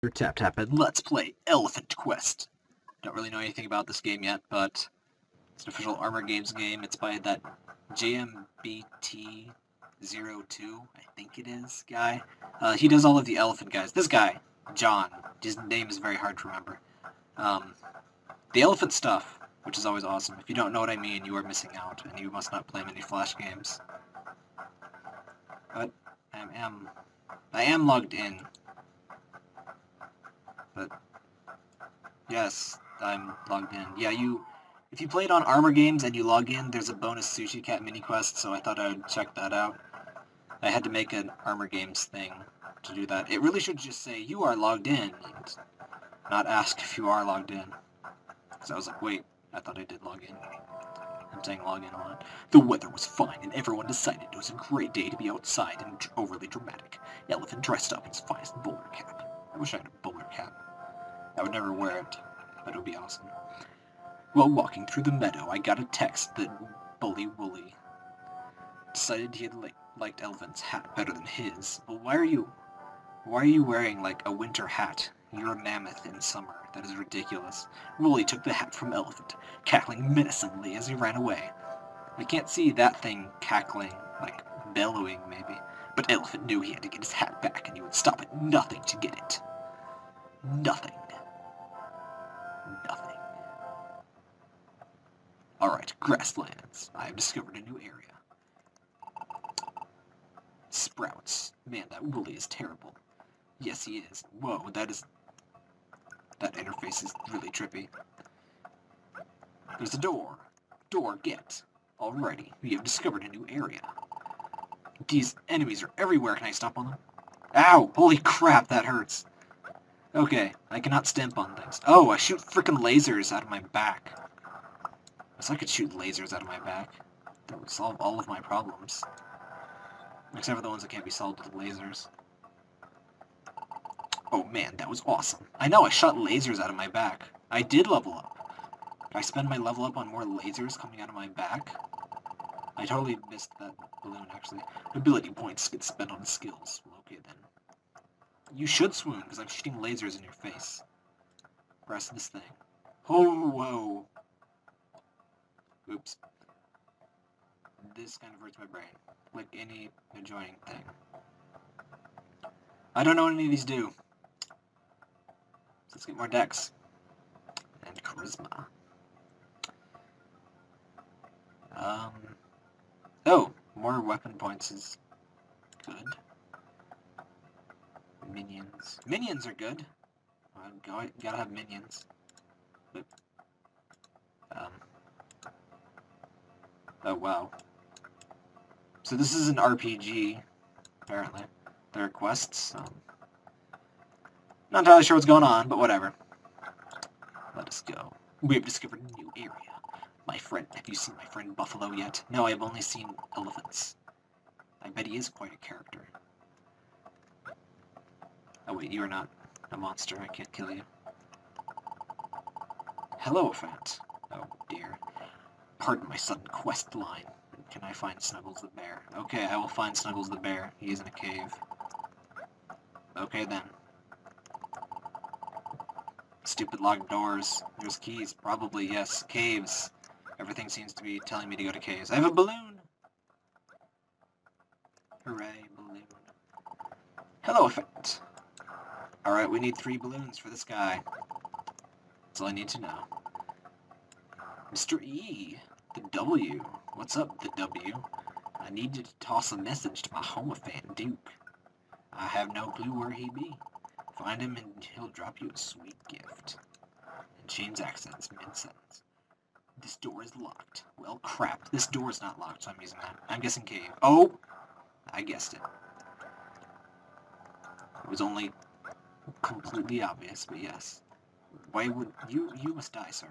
Your Tap Tap and let's play Elephant Quest. Don't really know anything about this game yet, but it's an official Armor Games game. It's by that JMBT02, I think it is, guy. Uh, he does all of the elephant guys. This guy, John, his name is very hard to remember. Um, the elephant stuff, which is always awesome. If you don't know what I mean, you are missing out, and you must not play many Flash games. But I am, I am logged in. But yes, I'm logged in. Yeah, you. If you played on Armor Games and you log in, there's a bonus Sushi Cat mini quest, so I thought I would check that out. I had to make an Armor Games thing to do that. It really should just say, you are logged in, and not ask if you are logged in. So I was like, wait, I thought I did log in. I'm saying log in a lot. The weather was fine, and everyone decided it was a great day to be outside and overly dramatic. Elephant dressed up in his finest bowler cap. I wish I had a bowler cap. I would never wear it, but it would be awesome. While walking through the meadow, I got a text that Bully Wooly decided he had li liked Elephant's hat better than his. Well, why are you... Why are you wearing, like, a winter hat? You're a mammoth in summer. That is ridiculous. Wooly took the hat from Elephant, cackling menacingly as he ran away. I can't see that thing cackling, like, bellowing, maybe. But Elephant knew he had to get his hat back, and he would stop at nothing to get it. Nothing. Alright, grasslands. I have discovered a new area. Sprouts. Man, that Wooly is terrible. Yes, he is. Whoa, that is... That interface is really trippy. There's a door. Door, get. Alrighty, we have discovered a new area. These enemies are everywhere. Can I stomp on them? Ow! Holy crap, that hurts. Okay, I cannot stamp on things. Oh, I shoot freaking lasers out of my back. So I could shoot lasers out of my back. That would solve all of my problems. Except for the ones that can't be solved with lasers. Oh man, that was awesome. I know, I shot lasers out of my back. I did level up. I spend my level up on more lasers coming out of my back? I totally missed that balloon, actually. Ability points get spent on skills. Well, okay then. You should swoon, because I'm shooting lasers in your face. Press this thing. Oh, whoa. Oops. This kind of hurts my brain. Like any adjoining thing. I don't know what any of these do. Let's get more dex. And charisma. Um. Oh, more weapon points is good. Minions. Minions are good. I gotta have minions. But, um. Oh, wow. So this is an RPG, apparently. There are quests. Um, not entirely sure what's going on, but whatever. Let us go. We have discovered a new area. My friend, have you seen my friend Buffalo yet? No, I have only seen elephants. I bet he is quite a character. Oh wait, you are not a monster. I can't kill you. Hello, Fat. Oh dear. Pardon my sudden quest line. Can I find Snuggles the bear? Okay, I will find Snuggles the bear. He is in a cave. Okay then. Stupid locked doors. There's keys. Probably, yes. Caves. Everything seems to be telling me to go to caves. I have a balloon! Hooray, balloon. Hello, effect. Alright, we need three balloons for this guy. That's all I need to know. Mr. E. W. What's up, the W? I need you to toss a message to my homophan, Duke. I have no clue where he be. Find him and he'll drop you a sweet gift. And change accents mid-sentence. This door is locked. Well, crap. This door is not locked, so I'm using that. I'm guessing cave. Oh! I guessed it. It was only completely obvious, but yes. Why would... You, you must die, sir.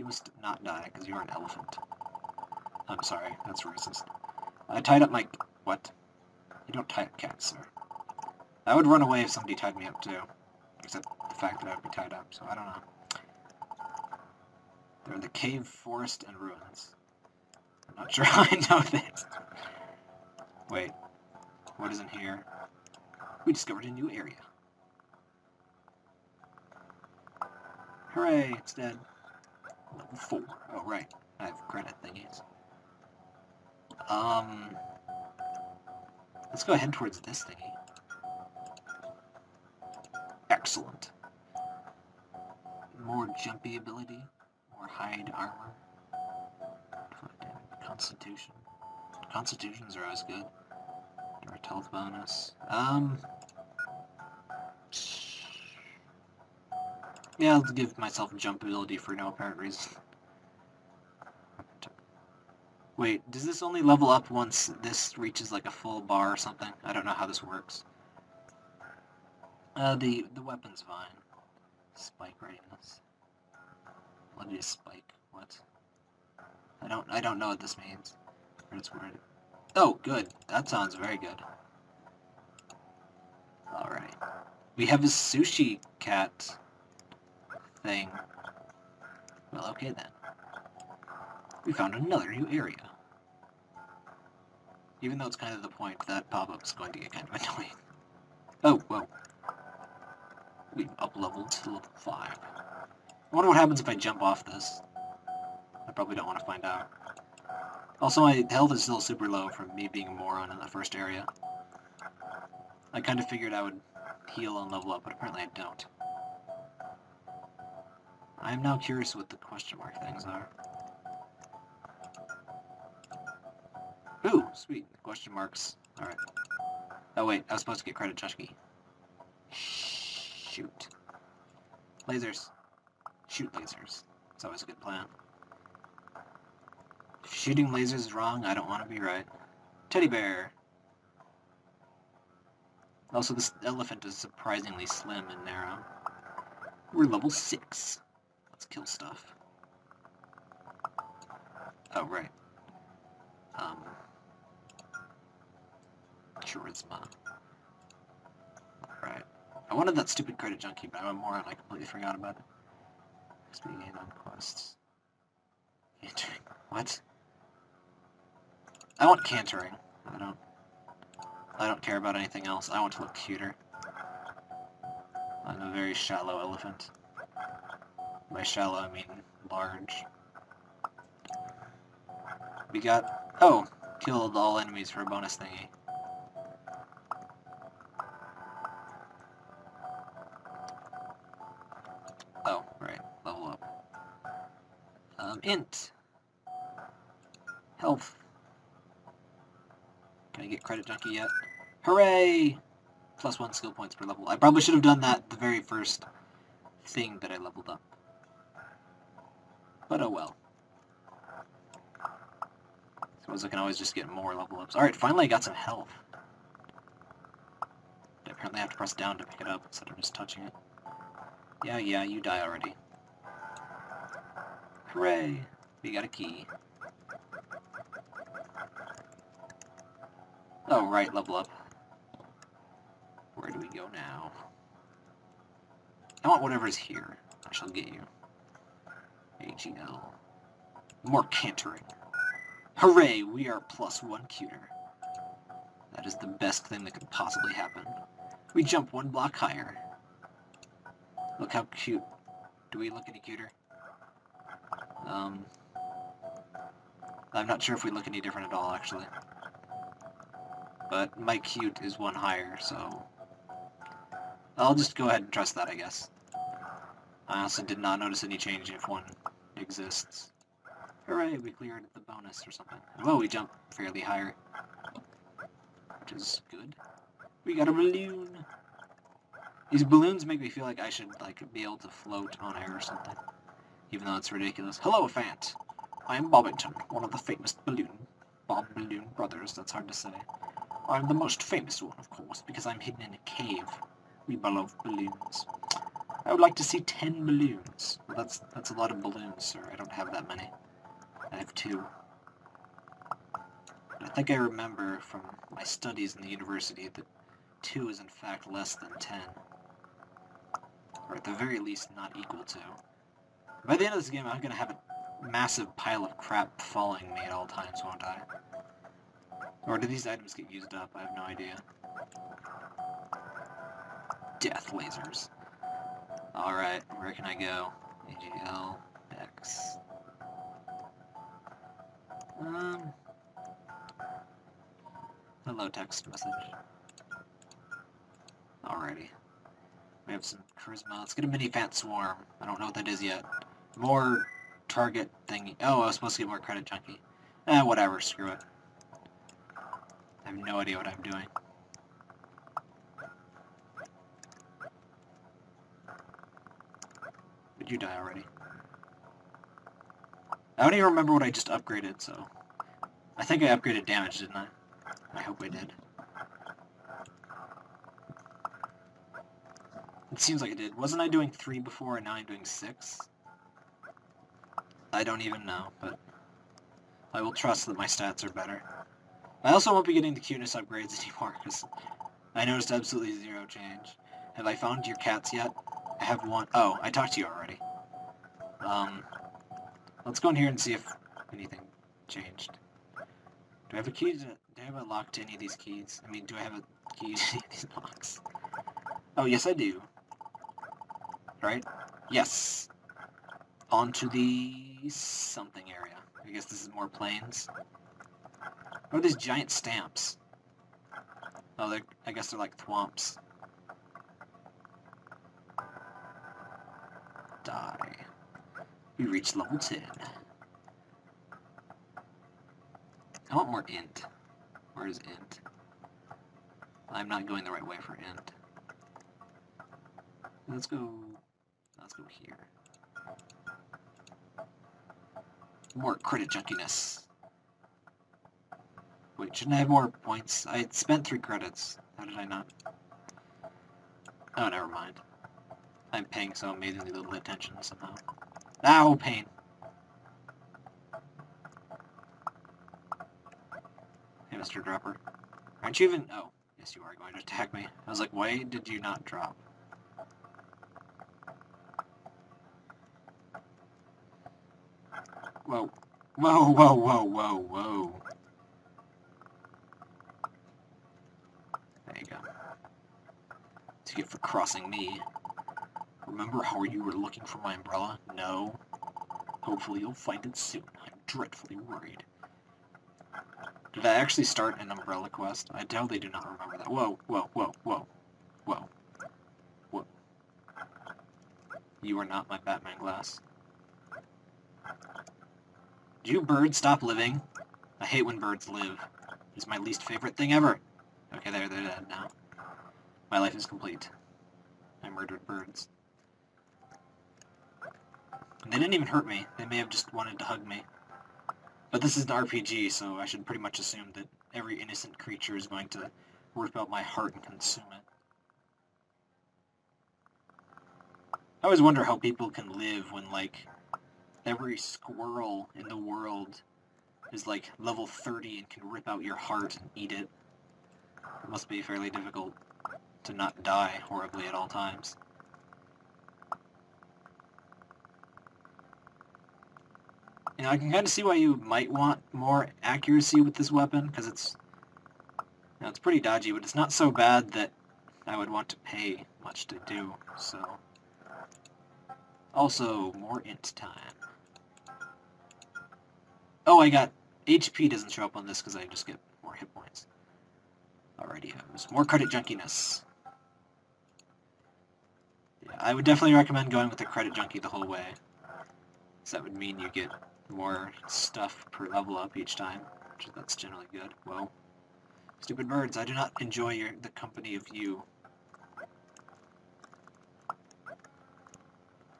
You must not die, because you're an elephant. I'm sorry, that's racist. I tied up my... What? You don't tie up cats, sir. I would run away if somebody tied me up, too. Except the fact that I would be tied up, so I don't know. They're in the cave, forest, and ruins. I'm not sure how I know this. Wait. What is in here? We discovered a new area. Hooray, it's dead. 4. Oh, right. I have credit thingies. Um... Let's go ahead towards this thingy. Excellent. More jumpy ability. More hide armor. Constitution. Constitutions are always good. Direct health bonus. Um... Yeah, I'll give myself jump ability for no apparent reason. Wait, does this only level up once this reaches like a full bar or something? I don't know how this works. Uh, the, the weapon's fine. Spike readiness. Is spike? What? I don't, I don't know what this means. But it's weird. Oh, good. That sounds very good. Alright. We have a sushi cat thing. Well, okay then. We found another new area. Even though it's kind of the point, that pop-up is going to get kind of annoying. Oh, whoa. We've up-leveled to level 5. I wonder what happens if I jump off this. I probably don't want to find out. Also, my health is still super low from me being a moron in the first area. I kind of figured I would heal and level up, but apparently I don't. I am now curious what the question mark things are. Ooh, sweet. Question marks. Alright. Oh wait, I was supposed to get credit junkie. Shoot. Lasers. Shoot lasers. It's always a good plan. Shooting lasers is wrong, I don't want to be right. Teddy bear. Also, this elephant is surprisingly slim and narrow. We're level 6. Let's kill stuff. Oh, right. Um, charisma. Alright. I wanted that stupid credit junkie, but I'm a moron. I completely forgot about it. Speaking on quests. Cantering. What? I want cantering. I don't... I don't care about anything else. I want to look cuter. I'm a very shallow elephant. By shallow, I mean large. We got... Oh! Killed all enemies for a bonus thingy. Oh, right. Level up. Um, int. Health. Can I get credit junkie yet? Hooray! Plus one skill points per level. I probably should have done that the very first thing that I leveled up. But oh well. Suppose I can always just get more level ups. Alright, finally I got some health. Apparently I apparently have to press down to pick it up instead of just touching it. Yeah, yeah, you die already. Hooray! We got a key. Oh, right, level up. Where do we go now? I want whatever's here. I shall get you. AGL. More cantering. Hooray, we are plus one cuter. That is the best thing that could possibly happen. We jump one block higher. Look how cute. Do we look any cuter? Um, I'm not sure if we look any different at all, actually. But my cute is one higher, so... I'll just go ahead and trust that, I guess. I also did not notice any change if one exists. Hooray, we cleared the bonus or something. Well, we jump fairly higher. Which is good. We got a balloon! These balloons make me feel like I should, like, be able to float on air or something. Even though it's ridiculous. Hello, Fant! I am Bobbington, one of the famous balloon... Bob Balloon brothers, that's hard to say. I'm the most famous one, of course, because I'm hidden in a cave. We love balloons. I would like to see ten balloons. Well, that's that's a lot of balloons, sir. I don't have that many. I have two. But I think I remember from my studies in the university that two is in fact less than ten. Or at the very least not equal to. By the end of this game, I'm going to have a massive pile of crap following me at all times, won't I? Or do these items get used up? I have no idea. Death lasers. Alright, where can I go? AGL X. Um, hello text message. Alrighty. We have some charisma. Let's get a Minifant Swarm. I don't know what that is yet. More target thingy. Oh, I was supposed to get more credit junkie. Eh, whatever, screw it. I have no idea what I'm doing. You die already? I don't even remember what I just upgraded, so... I think I upgraded damage, didn't I? I hope I did. It seems like I did. Wasn't I doing 3 before and now I'm doing 6? I don't even know, but I will trust that my stats are better. I also won't be getting the cuteness upgrades anymore, because I noticed absolutely zero change. Have I found your cats yet? I have one. Oh, I talked to you already. Um, let's go in here and see if anything changed. Do I have a key to, do I have a lock to any of these keys? I mean, do I have a key to any of these locks? Oh, yes I do. Right? Yes. Onto the something area. I guess this is more plains. What are these giant stamps? Oh, they're, I guess they're like thwomps. Die. We reached level 10. I want more int. Where is int? I'm not going the right way for int. Let's go... Let's go here. More credit junkiness. Wait, shouldn't I have more points? I spent three credits. How did I not? Oh, never mind. I'm paying so amazingly little attention somehow. Ow, pain. Hey, Mr. Dropper. Aren't you even... Oh, yes you are going to attack me. I was like, why did you not drop? Whoa. Whoa, whoa, whoa, whoa, whoa. There you go. To get for crossing me. Remember how you were looking for my umbrella? No. Hopefully you'll find it soon. I'm dreadfully worried. Did I actually start an umbrella quest? I doubt they do not remember that. Whoa, whoa, whoa, whoa, whoa, whoa. You are not my Batman glass. Do you birds stop living? I hate when birds live. It's my least favorite thing ever. Okay, there, they're dead now. My life is complete. I murdered birds. They didn't even hurt me. They may have just wanted to hug me. But this is an RPG, so I should pretty much assume that every innocent creature is going to rip out my heart and consume it. I always wonder how people can live when, like, every squirrel in the world is like level 30 and can rip out your heart and eat it. It must be fairly difficult to not die horribly at all times. You know, I can kind of see why you might want more accuracy with this weapon, because it's, you know, it's pretty dodgy, but it's not so bad that I would want to pay much to do, so... Also, more int time. Oh, I got... HP doesn't show up on this because I just get more hit points. Alrighty, more credit junkiness. Yeah, I would definitely recommend going with the credit junkie the whole way. So that would mean you get more stuff per level up each time, which that's generally good. Well, stupid birds, I do not enjoy your, the company of you.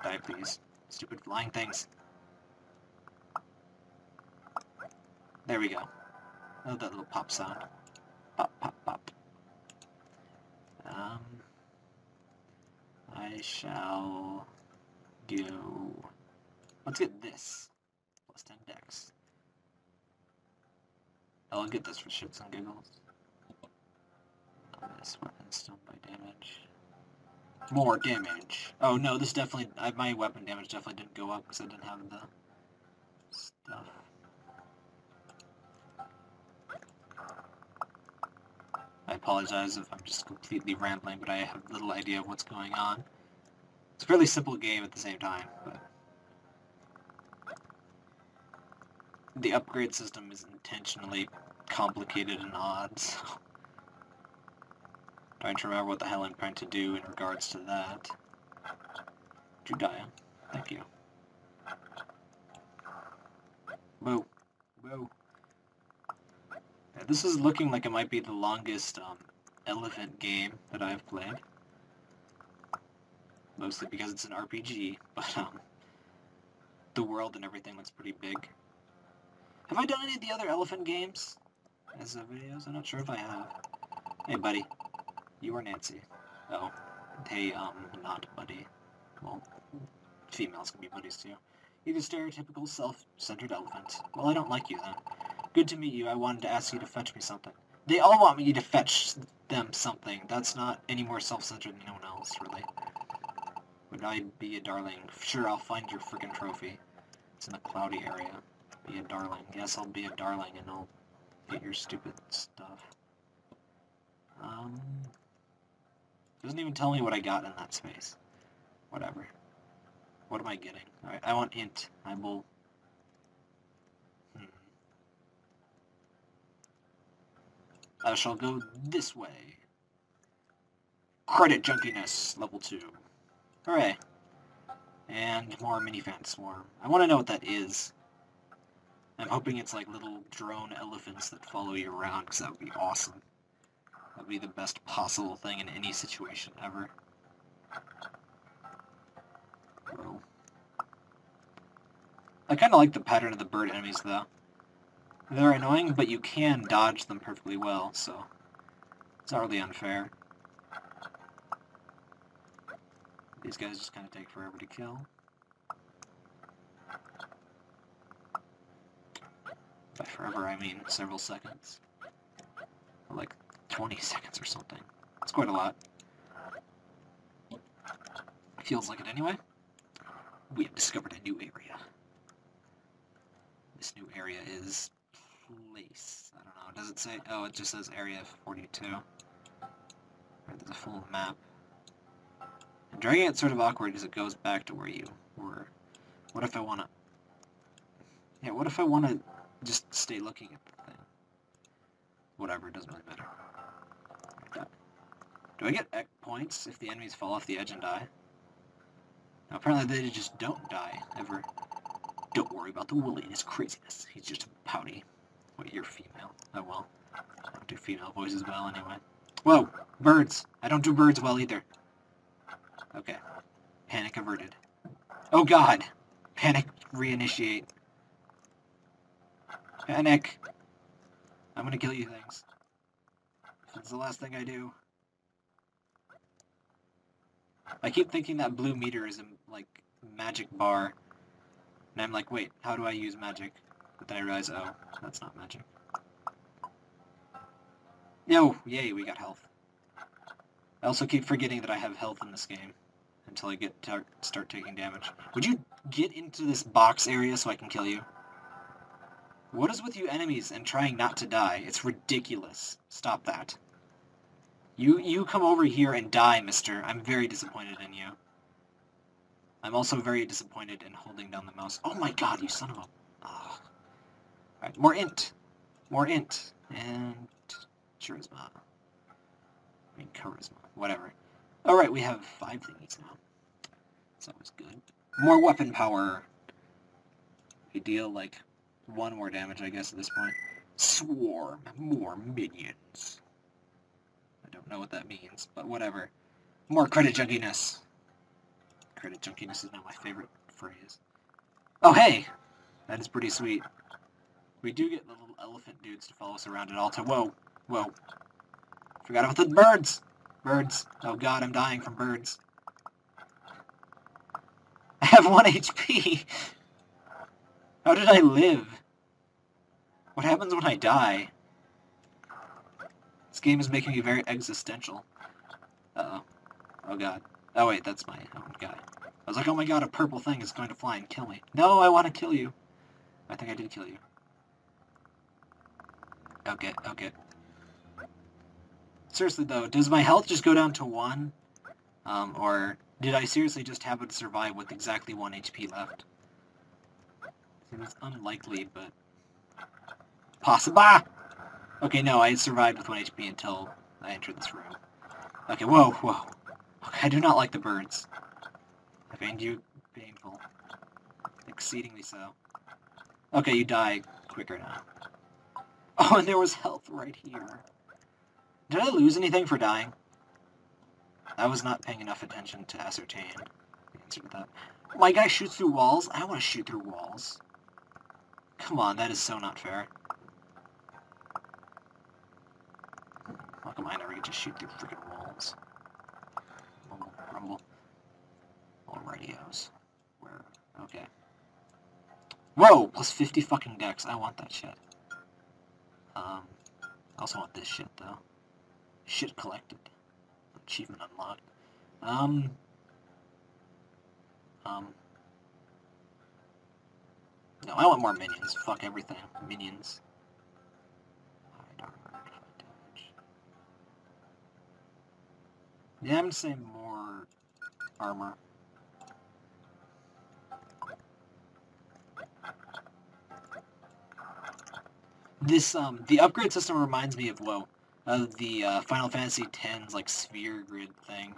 Die, please. Stupid flying things. There we go. Oh, that little pop sound. Pop, pop, pop. Um, I shall go... Let's get this. Plus 10 dex. I'll get this for shits and giggles. This weapon still by damage. More damage. Oh no, this definitely, I, my weapon damage definitely didn't go up because I didn't have the stuff. I apologize if I'm just completely rambling, but I have little idea of what's going on. It's a fairly simple game at the same time, but the upgrade system is intentionally complicated and odd, so... Trying to remember what the hell I'm trying to do in regards to that. Judaya. Thank you. Whoa. Whoa. Yeah, this is looking like it might be the longest um, elephant game that I've played. Mostly because it's an RPG, but um, the world and everything looks pretty big. Have I done any of the other elephant games as videos? I'm not sure if I have. Hey, buddy. You are Nancy. Oh. Hey, um, not buddy. Well, females can be buddies too. You're the stereotypical self-centered elephant. Well, I don't like you then. Good to meet you. I wanted to ask you to fetch me something. They all want me to fetch them something. That's not any more self-centered than anyone else, really. Would I be a darling? Sure, I'll find your freaking trophy. It's in the cloudy area. Be a darling. Yes, I'll be a darling and I'll get your stupid stuff. Um, doesn't even tell me what I got in that space. Whatever. What am I getting? Alright, I want int. I will... Hmm. I shall go this way. Credit junkiness, level 2. Hooray. And more Minifant Swarm. I want to know what that is. I'm hoping it's like little drone elephants that follow you around, because that would be awesome. That would be the best possible thing in any situation ever. I kind of like the pattern of the bird enemies, though. They're annoying, but you can dodge them perfectly well, so it's not really unfair. These guys just kind of take forever to kill. By forever, I mean several seconds. Like 20 seconds or something. It's quite a lot. Feels like it anyway. We have discovered a new area. This new area is place. I don't know. Does it say? Oh, it just says area 42. Right, there's a full map. And dragging it's sort of awkward because it goes back to where you were. What if I want to... Yeah, what if I want to just stay looking at the thing? Whatever, it doesn't really matter. Do I get points if the enemies fall off the edge and die? Now, apparently they just don't die, ever. Don't worry about the Willy and his craziness. He's just pouty. Wait, you're female. Oh well. I don't do female voices well anyway. Whoa! Birds! I don't do birds well either. Okay. Panic averted. Oh god! Panic reinitiate. Panic! I'm gonna kill you things. That's the last thing I do. I keep thinking that blue meter is a, like, magic bar. And I'm like, wait, how do I use magic? But then I realize, oh, that's not magic. No! Yay, we got health. I also keep forgetting that I have health in this game until I get to start taking damage. Would you get into this box area so I can kill you? What is with you enemies and trying not to die? It's ridiculous. Stop that. You you come over here and die, mister. I'm very disappointed in you. I'm also very disappointed in holding down the mouse. Oh my god, you son of a... Oh. Alright, more int. More int. And... Charisma. I mean, charisma. Whatever. Alright, we have five thingies now. That's always good. More weapon power. We deal, like, one more damage, I guess, at this point. Swarm. More minions. I don't know what that means, but whatever. More credit junkiness. Credit junkiness is not my favorite phrase. Oh, hey! That is pretty sweet. We do get the little elephant dudes to follow us around at all times. Whoa! Whoa. Forgot about the birds! Birds. Oh god, I'm dying from birds. I have 1 HP! How did I live? What happens when I die? This game is making me very existential. Uh-oh. Oh god. Oh wait, that's my own guy. I was like, oh my god, a purple thing is going to fly and kill me. No, I want to kill you. I think I did kill you. Okay, okay. Seriously though, does my health just go down to 1? Um, or did I seriously just happen to survive with exactly 1 HP left? Seems unlikely, but Possible. Ah! Okay, no, I survived with 1 HP until I entered this room. Okay, whoa, whoa. Okay, I do not like the birds. I find you painful. Exceedingly so. Okay, you die quicker now. Oh, and there was health right here. Did I lose anything for dying? I was not paying enough attention to ascertain the answer to that. My guy shoots through walls? I want to shoot through walls. Come on, that is so not fair. How come I never get to shoot through freaking walls? Rumble, rumble. All radios. Where? Okay. Whoa! Plus 50 fucking dex. I want that shit. Um, I also want this shit, though. Shit collected. Achievement unlocked. Um... Um... No, I want more minions. Fuck everything. Minions. Yeah, I'm gonna say more armor. This, um, the upgrade system reminds me of, whoa, of the uh, Final Fantasy X's, like, sphere grid thing.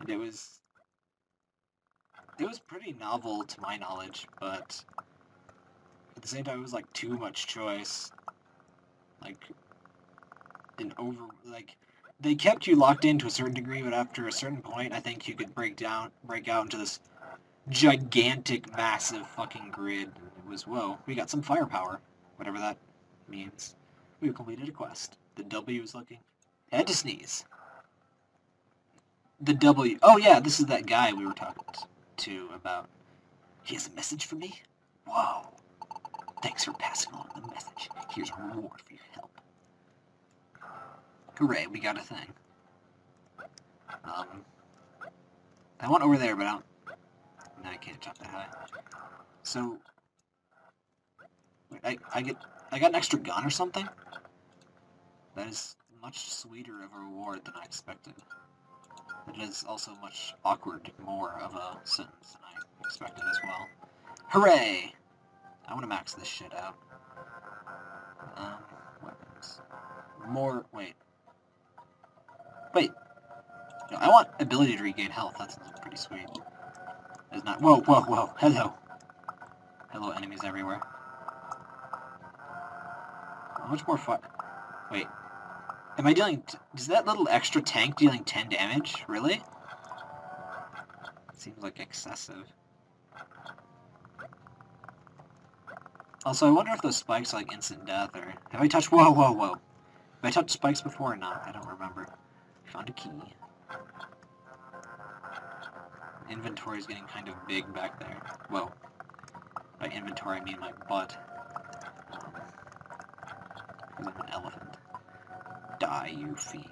And it was... It was pretty novel to my knowledge, but at the same time it was, like, too much choice. Like, an over, like, they kept you locked in to a certain degree, but after a certain point, I think you could break down, break out into this gigantic, massive fucking grid. It was, whoa, we got some firepower, whatever that means. We've completed a quest. The W is looking. Had to sneeze. The W. Oh yeah, this is that guy we were talking to about. He has a message for me? Whoa. Thanks for passing on the message. Here's a reward for your help. Hooray, we got a thing. Um, I went over there, but I don't... No, I can't jump that high. So... I, I get... I got an extra gun or something? That is much sweeter of a reward than I expected. It is also much awkward more of a sentence than I expected as well. Hooray! I want to max this shit out. Um, weapons. More, wait. Wait. No, I want ability to regain health. That's pretty sweet. It's not, whoa, whoa, whoa, hello. Hello, enemies everywhere. How much more fire? Wait. Am I dealing... Is that little extra tank dealing 10 damage? Really? Seems like excessive. Also, I wonder if those spikes are like instant death, or... Have I touched... Whoa, whoa, whoa. Have I touched spikes before or not? I don't remember. Found a key. Inventory is getting kind of big back there. Well, By inventory, I mean my butt. I'm an elephant. Die, you fiend.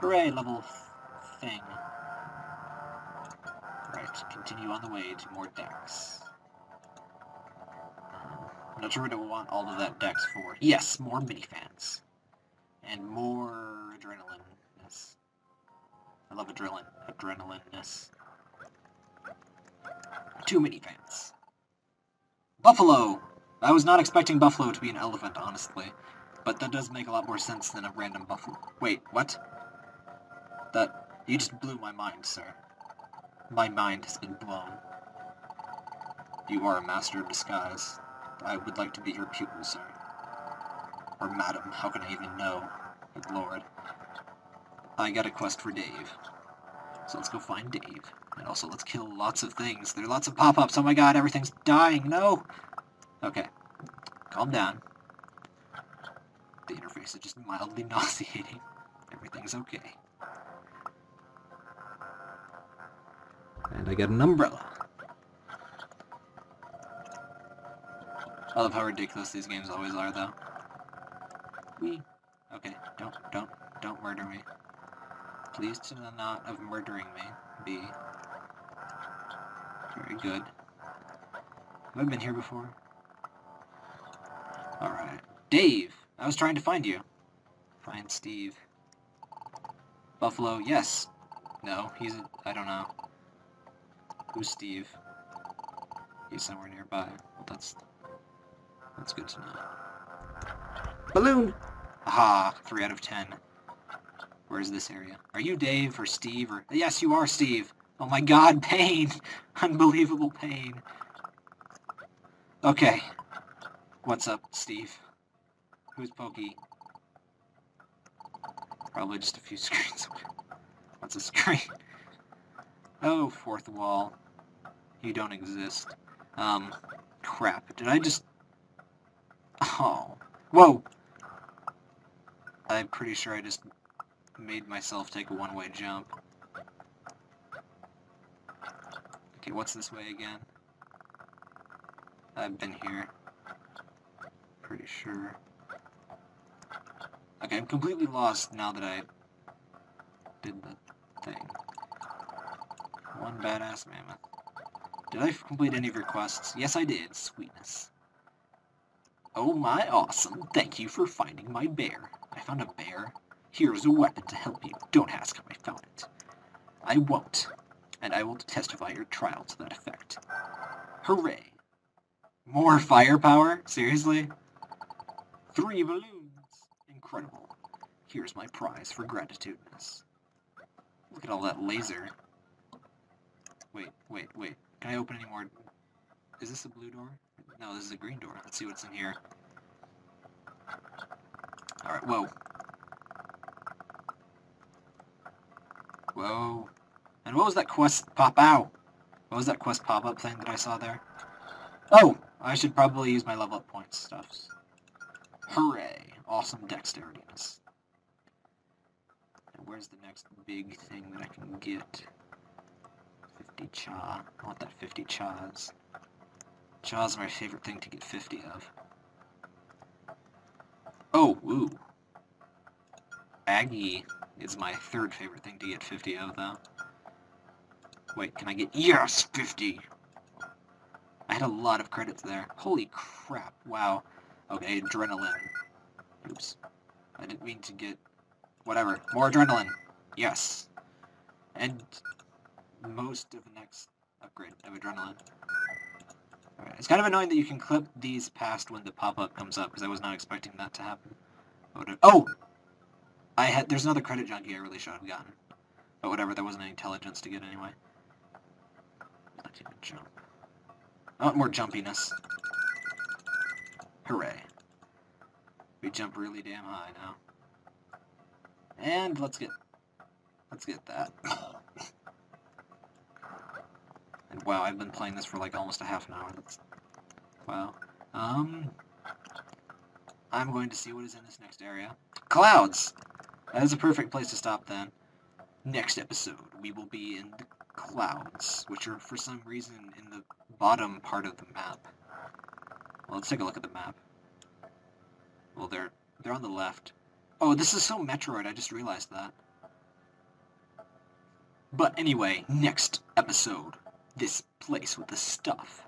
Hooray, level thing. Right, continue on the way to more dex. I'm not sure what I want all of that dex for. Yes, more minifants. And more adrenaline. Adrenaline-ness. Too many fans. Buffalo! I was not expecting Buffalo to be an elephant, honestly. But that does make a lot more sense than a random buffalo. Wait, what? That... You just blew my mind, sir. My mind has been blown. You are a master of disguise. I would like to be your pupil, sir. Or madam, how can I even know? Good lord. I got a quest for Dave. So let's go find Dave. And also, let's kill lots of things. There are lots of pop-ups. Oh my god, everything's dying. No! Okay. Calm down. The interface is just mildly nauseating. Everything's okay. And I got an umbrella. I love how ridiculous these games always are, though. We. Okay, don't, don't, don't murder me. Please to the not of murdering me. Be. Very good. Have I been here before? Alright. Dave! I was trying to find you. Find Steve. Buffalo, yes. No, he's I don't know. Who's Steve? He's somewhere nearby. Well, that's That's good to know. Balloon! Aha, 3 out of 10. Where's this area? Are you Dave or Steve or... Yes, you are Steve! Oh my god, pain! Unbelievable pain. Okay. What's up, Steve? Who's Pokey? Probably just a few screens away. What's a screen? Oh, fourth wall. You don't exist. Um, crap. Did I just... Oh. Whoa! I'm pretty sure I just made myself take a one-way jump. Okay, what's this way again? I've been here. Pretty sure. Okay, I'm completely lost now that I did the thing. One badass mammoth. Did I complete any of your quests? Yes, I did. Sweetness. Oh my awesome. Thank you for finding my bear. I found a bear. Here's a weapon to help you. Don't ask how I found it. I won't. And I will testify your trial to that effect. Hooray. More firepower? Seriously? Three balloons. Incredible. Here's my prize for gratitudeness. Look at all that laser. Wait, wait, wait. Can I open any more? Is this a blue door? No, this is a green door. Let's see what's in here. Alright, whoa. Whoa. And what was that quest pop out? What was that quest pop-up thing that I saw there? Oh! I should probably use my level up points stuffs. Hooray! Awesome dexterityness. And where's the next big thing that I can get? 50 cha. I want that 50 chas. Chas are my favorite thing to get 50 of. Oh, ooh. Aggie is my third favorite thing to get 50 of, though. Wait, can I get... Yes! 50! I had a lot of credits there. Holy crap, wow. Okay, adrenaline. Oops. I didn't mean to get... Whatever. More adrenaline! Yes. And most of the next upgrade of adrenaline. Alright, it's kind of annoying that you can clip these past when the pop-up comes up, because I was not expecting that to happen. Oh! I had, there's another credit junkie I really should have gotten. But whatever, there wasn't any intelligence to get anyway. Let's even jump. I want more jumpiness. Hooray. We jump really damn high now. And let's get, let's get that. And wow, I've been playing this for like almost a half an hour. That's wow. Um, I'm going to see what is in this next area. Clouds! That is a perfect place to stop then. Next episode, we will be in the clouds, which are for some reason in the bottom part of the map. Well, let's take a look at the map. Well, they're they're on the left. Oh, this is so Metroid, I just realized that. But anyway, next episode this place with the stuff.